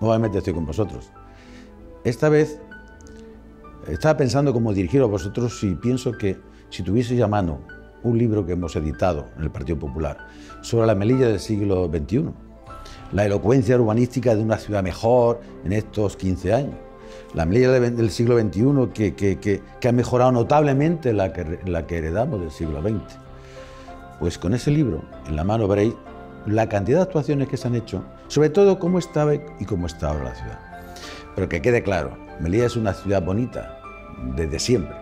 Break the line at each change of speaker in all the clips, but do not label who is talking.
nuevamente estoy con vosotros. Esta vez estaba pensando cómo dirigir a vosotros y pienso que si tuvieseis a mano un libro que hemos editado en el Partido Popular sobre la Melilla del siglo XXI, la elocuencia urbanística de una ciudad mejor en estos 15 años, la Melilla del siglo XXI que, ha mejorado notablemente la que heredamos del siglo XX. Pues con ese libro en la mano veréis la cantidad de actuaciones que se han hecho, sobre todo cómo estaba y cómo está ahora la ciudad. Pero que quede claro, Melilla es una ciudad bonita desde siempre.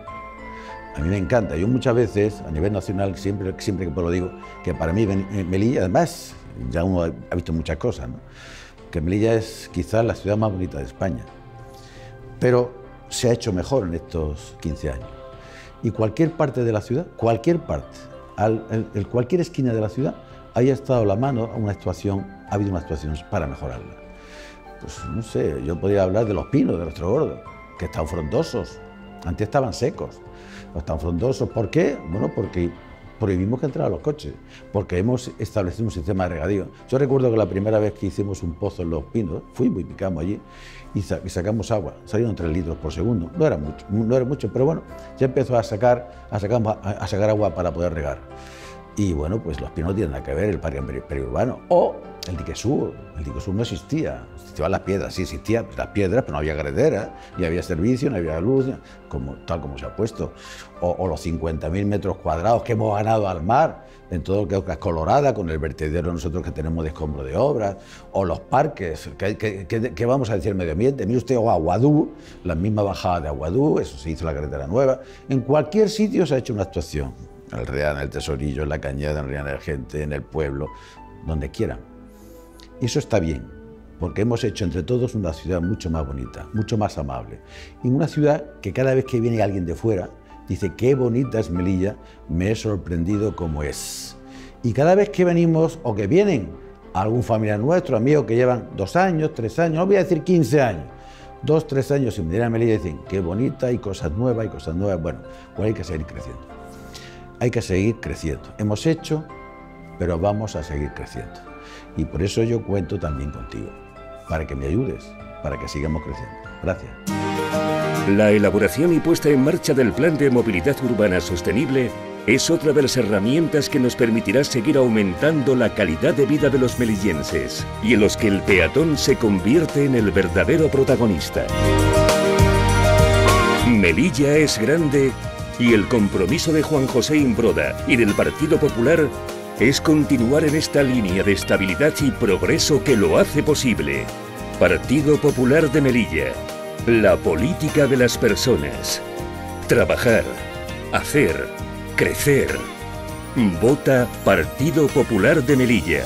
A mí me encanta. Yo muchas veces, a nivel nacional, siempre, siempre que lo digo, que para mí eh, Melilla, además, ya uno ha visto muchas cosas, que Melilla es quizás la ciudad más bonita de España. Pero se ha hecho mejor en estos 15 años. Y cualquier parte de la ciudad, cualquier parte, en cualquier esquina de la ciudad, haya estado la mano a una actuación, ha habido una actuación para mejorarla. Pues no sé, yo podría hablar de los pinos de nuestro gordo, que están frondosos, antes estaban secos, están frondosos. ¿Por qué? Bueno, porque prohibimos que entraran los coches, porque hemos establecido un sistema de regadío. Yo recuerdo que la primera vez que hicimos un pozo en Los Pinos, fuimos y picamos allí y, sacamos agua, salieron 3 litros por segundo, no era mucho, no era mucho, pero bueno, ya empezó a sacar, a sacar, a sacar agua para poder regar. Y bueno, pues Los Pinos no tienen nada que ver el parque periurbano. O el dique sur, el dique sur no existía, existían las piedras, sí existían las piedras, pero no había carretera, ni había servicio, no había luz, tal como se ha puesto. O, los 50.000 metros cuadrados que hemos ganado al mar, en todo lo que es Colorada, con el vertedero nosotros que tenemos de escombro de obras, o los parques, ¿qué vamos a decir medio ambiente? Mire usted Aguadú, la misma bajada de Aguadú, eso se hizo la carretera nueva, en cualquier sitio se ha hecho una actuación, en el Real, en el Tesorillo, en la Cañada, en Real Gente, en el pueblo, donde quieran. Y eso está bien, porque hemos hecho entre todos una ciudad mucho más bonita, mucho más amable. Y una ciudad que cada vez que viene alguien de fuera, dice, qué bonita es Melilla, me he sorprendido como es. Y cada vez que venimos o que vienen algún familiar nuestro, amigo que llevan dos años, tres años, no voy a decir 15 años, dos, tres años y venir a Melilla y dicen, qué bonita, hay cosas nuevas, hay cosas nuevas. Bueno, pues hay que seguir creciendo. Hay que seguir creciendo. Hemos hecho, pero vamos a seguir creciendo. Y por eso yo cuento también contigo, para que me ayudes, para que sigamos creciendo. Gracias.
La elaboración y puesta en marcha del Plan de Movilidad Urbana Sostenible es otra de las herramientas que nos permitirá seguir aumentando la calidad de vida de los melillenses y en los que el peatón se convierte en el verdadero protagonista. Melilla es grande y el compromiso de Juan José Imbroda y del Partido Popular es continuar en esta línea de estabilidad y progreso que lo hace posible. Partido Popular de Melilla. La política de las personas. Trabajar, hacer, crecer. Vota Partido Popular de Melilla.